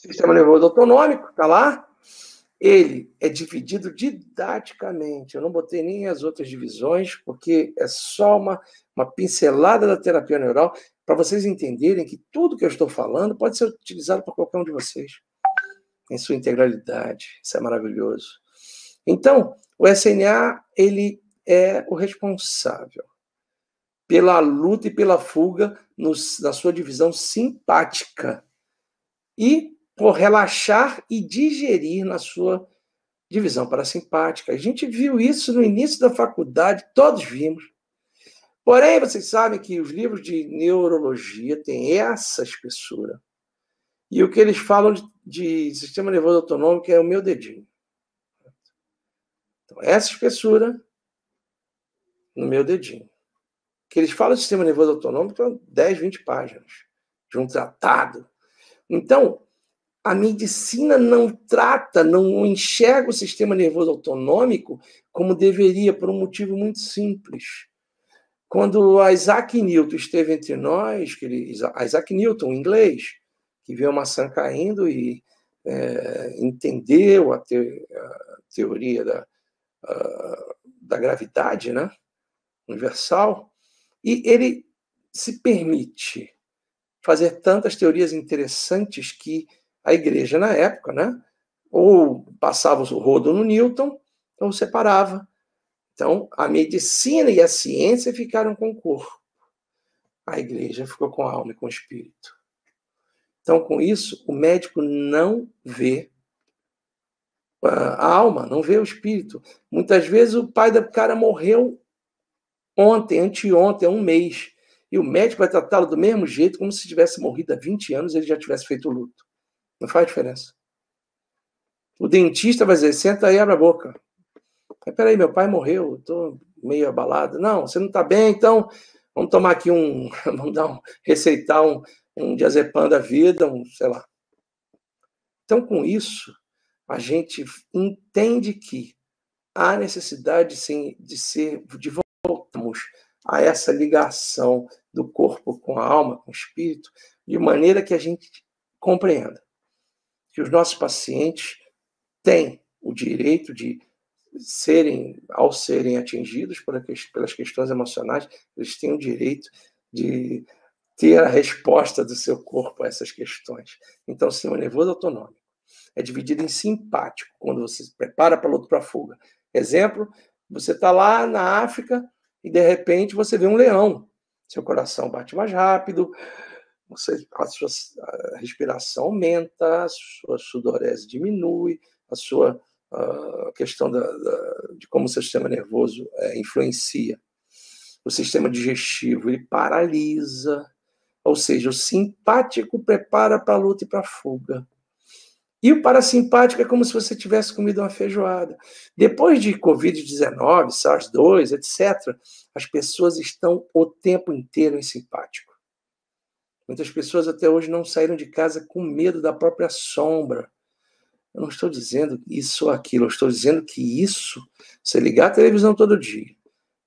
Sistema nervoso autonômico, está lá. Ele é dividido didaticamente. Eu não botei nem as outras divisões, porque é só uma, uma pincelada da terapia neural para vocês entenderem que tudo que eu estou falando pode ser utilizado por qualquer um de vocês, em sua integralidade. Isso é maravilhoso. Então, o SNA ele é o responsável pela luta e pela fuga no, na sua divisão simpática e por relaxar e digerir na sua divisão parasimpática. A gente viu isso no início da faculdade, todos vimos. Porém, vocês sabem que os livros de neurologia têm essa espessura. E o que eles falam de, de sistema nervoso autonômico é o meu dedinho. Então, essa espessura no meu dedinho. Que eles falam de sistema nervoso autonômico, são 10, 20 páginas de um tratado. Então, a medicina não trata, não enxerga o sistema nervoso autonômico como deveria, por um motivo muito simples. Quando Isaac Newton esteve entre nós, que ele, Isaac Newton, inglês, que viu a maçã caindo e é, entendeu a, te, a, teoria da, a, da gravidade né, universal, e ele se permite fazer tantas teorias interessantes que a igreja, na época, né, ou passava o rodo no Newton, ou separava então, a medicina e a ciência ficaram com o corpo. A igreja ficou com a alma e com o espírito. Então, com isso, o médico não vê a alma, não vê o espírito. Muitas vezes o pai do cara morreu ontem, anteontem, um mês. E o médico vai tratá-lo do mesmo jeito, como se tivesse morrido há 20 anos e ele já tivesse feito luto. Não faz diferença. O dentista vai dizer: senta aí, abre a boca. Mas peraí, meu pai morreu, estou meio abalado. Não, você não está bem, então vamos tomar aqui um, vamos dar um, receitar um, um diazepam da vida, um, sei lá. Então, com isso, a gente entende que há necessidade sim, de ser, de voltarmos a essa ligação do corpo com a alma, com o espírito, de maneira que a gente compreenda que os nossos pacientes têm o direito de serem, ao serem atingidos pelas questões emocionais, eles têm o direito de ter a resposta do seu corpo a essas questões. Então, o sistema nervoso autonômico é dividido em simpático, quando você se prepara para a luta para fuga. Exemplo, você está lá na África e, de repente, você vê um leão. Seu coração bate mais rápido, você, a sua respiração aumenta, a sua sudorese diminui, a sua a questão da, da, de como o sistema nervoso é, influencia. O sistema digestivo ele paralisa, ou seja, o simpático prepara para a luta e para a fuga. E o parasimpático é como se você tivesse comido uma feijoada. Depois de Covid-19, SARS-2, etc., as pessoas estão o tempo inteiro em simpático. Muitas pessoas até hoje não saíram de casa com medo da própria sombra. Eu não estou dizendo isso ou aquilo, eu estou dizendo que isso, você ligar a televisão todo dia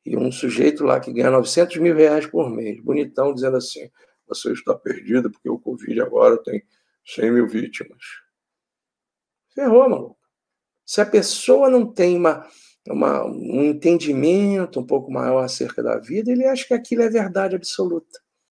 e um sujeito lá que ganha 900 mil reais por mês, bonitão, dizendo assim: você está perdido porque o Covid agora tem 100 mil vítimas. Ferrou, maluco. Se a pessoa não tem uma, uma, um entendimento um pouco maior acerca da vida, ele acha que aquilo é verdade absoluta.